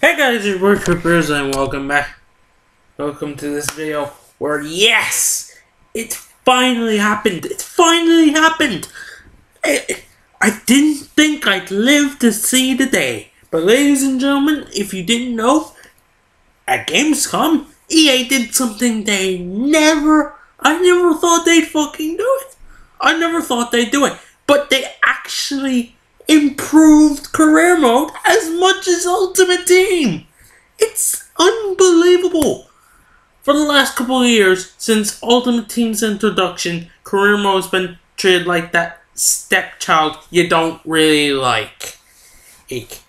Hey guys, it's Trippers and welcome back. Welcome to this video where, yes, it finally happened. It finally happened. I, I didn't think I'd live to see the day. But ladies and gentlemen, if you didn't know, at Gamescom, EA did something they never, I never thought they'd fucking do it. I never thought they'd do it. But they actually improved career mode as Ultimate Team. It's unbelievable. For the last couple of years, since Ultimate Team's introduction, career mode's been treated like that stepchild you don't really like. Eek.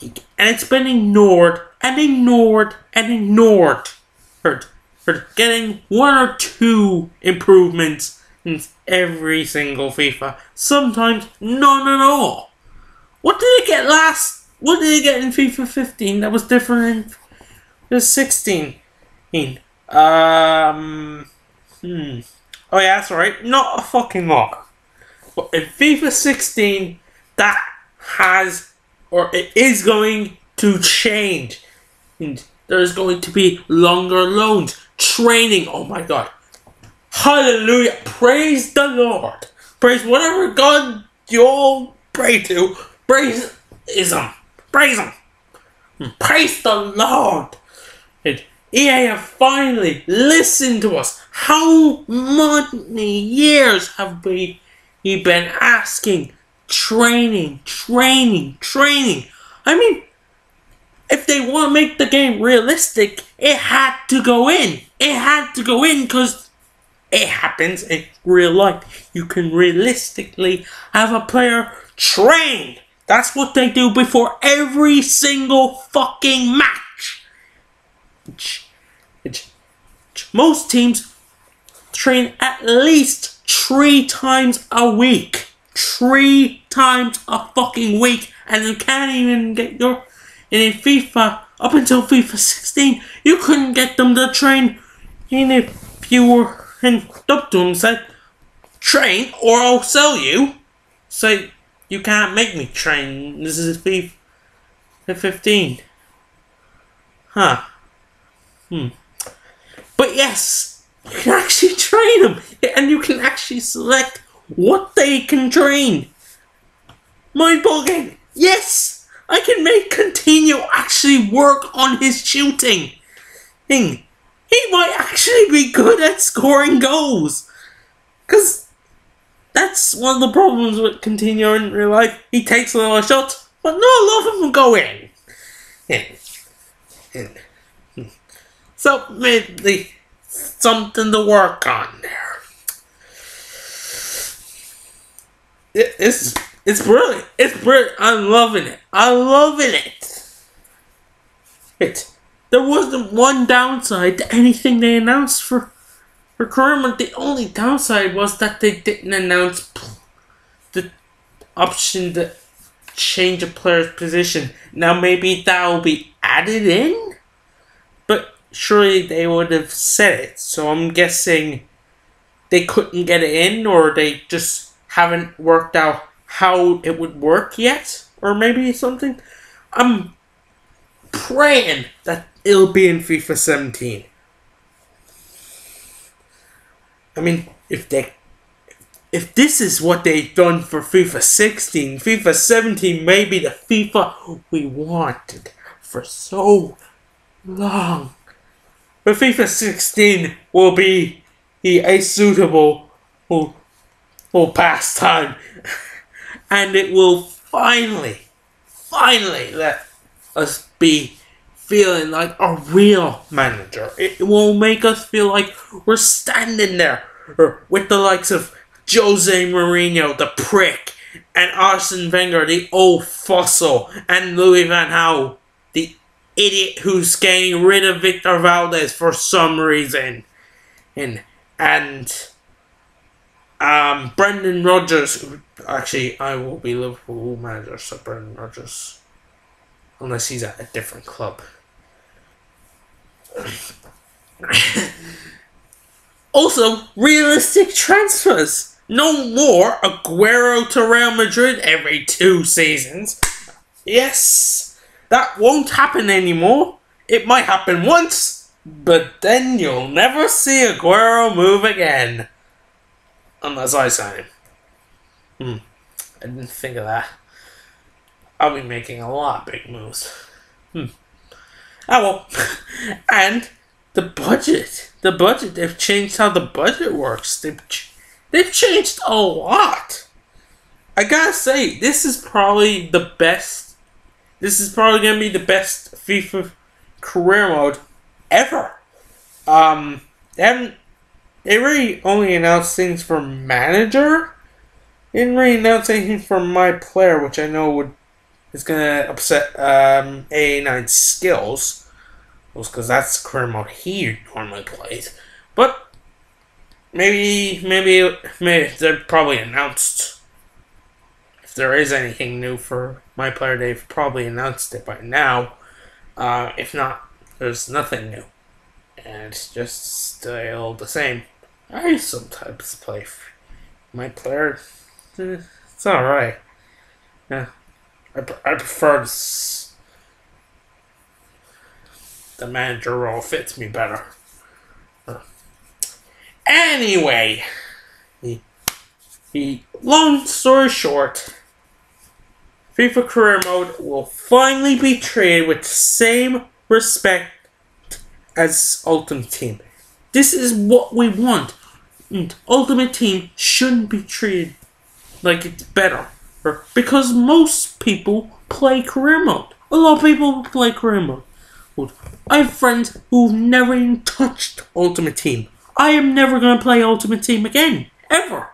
Eek. And it's been ignored and ignored and ignored. Heard, heard getting one or two improvements in every single FIFA. Sometimes none at all. What did it get last? What did it get in FIFA 15 that was different in 16? Um, hmm. Oh yeah, that's right. Not a fucking lot. But in FIFA 16, that has or it is going to change. And there's going to be longer loans, training. Oh my god. Hallelujah. Praise the Lord. Praise whatever God you all pray to. Praise Him. Praise Him. Praise the Lord. And EA have finally listened to us. How many years have we been asking? Training, training, training. I mean, if they want to make the game realistic, it had to go in. It had to go in because it happens in real life. You can realistically have a player trained. That's what they do before every single fucking match. Most teams train at least three times a week. Three times a fucking week. And you can't even get your. And in FIFA, up until FIFA 16, you couldn't get them to train even if you were and up to him said, Train or I'll sell you. Say, you can't make me train. This is FIFA 15. Huh. Hmm. But yes, you can actually train them. And you can actually select what they can train. Mind boggling. Yes! I can make Coutinho actually work on his shooting. Thing he might actually be good at scoring goals. Because that's one of the problems with Coutinho in real life. He takes a lot of shots, but not a lot of them go in. So maybe something to work on there. it's it's brilliant. It's brilliant. I'm loving it. I'm loving it. It there wasn't one downside to anything they announced for career mode. The only downside was that they didn't announce the option to change a player's position. Now maybe that will be added in, but surely they would have said it. So I'm guessing they couldn't get it in, or they just haven't worked out how it would work yet, or maybe something. I'm praying that it'll be in FIFA 17. I mean, if they if this is what they've done for FIFA 16, FIFA 17 may be the FIFA we wanted for so long. But FIFA 16 will be the a suitable will, will pastime. And it will finally, finally let us be feeling like a real manager. It will make us feel like we're standing there with the likes of Jose Mourinho, the prick, and Arsene Wenger, the old fossil, and Louis Van Gaal, the idiot who's getting rid of Victor Valdes for some reason, and and um Brendan Rodgers. Actually, I will be Liverpool manager, so Brendan Rodgers, unless he's at a different club. Also, realistic transfers. No more Aguero to Real Madrid every two seasons. Yes. that won't happen anymore. It might happen once, but then you'll never see Aguero move again. Unless I sign him. Hmm. I didn't think of that. I'll be making a lot of big moves. Hmm. Oh well. and the budget. The budget. They've changed how the budget works. They've, they've changed a lot. I gotta say, this is probably the best. This is probably gonna be the best FIFA career mode ever. Um, they haven't. They really only announced things for manager. Didn't really announce anything for my player, which I know would is gonna upset um, A9 skills. Because that's the career mode he normally plays. But maybe, maybe, maybe they're probably announced if there is anything new for my player. They've probably announced it by now. Uh, if not, there's nothing new, and it's just still the same. I sometimes play my player. eh, It's all right. Yeah, I, I prefer. The manager role fits me better. Anyway, he, he, long story short, FIFA Career Mode will finally be treated with the same respect as Ultimate Team. This is what we want. And Ultimate Team shouldn't be treated like it's better. Because most people play career mode. A lot of people play career mode. I have friends who've never even touched Ultimate Team. I am never going to play Ultimate Team again. Ever.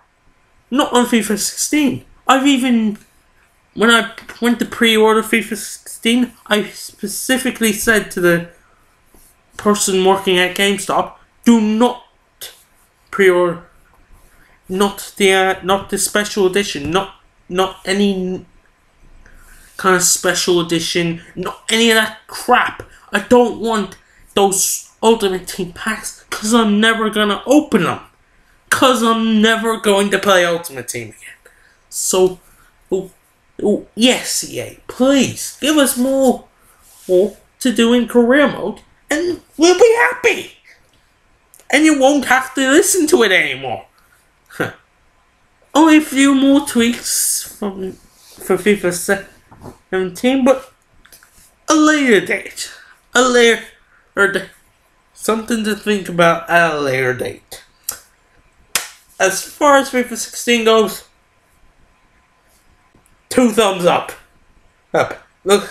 Not on FIFA 16. I've even. When I went to pre order FIFA 16, I specifically said to the person working at GameStop, do not pre-order not the uh, not the special edition, not not any kind of special edition, not any of that crap. I don't want those Ultimate Team packs because I'm never gonna open them. Cause I'm never going to play Ultimate Team again. So, oh, oh, yes, EA, please give us more, more to do in career mode, and we'll be happy. And you won't have to listen to it anymore. Only a few more tweaks from for FIFA 17, but a later date. A later date. Something to think about at a later date. As far as FIFA 16 goes, two thumbs up. Up. Look,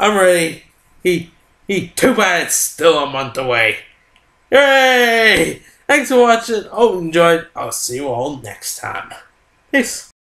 I'm ready. He, he, too bad it's still a month away. Yay! Thanks for watching. Hope you enjoyed. I'll see you all next time. Peace.